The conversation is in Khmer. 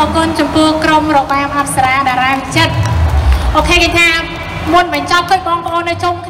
មអរគុណចំពោះក្រុមរបាំអប្សរាតារាវិចិត្រអូខេគេថាមុនបញ្ចប់គឺបងប្អូននៅជុំគ្នា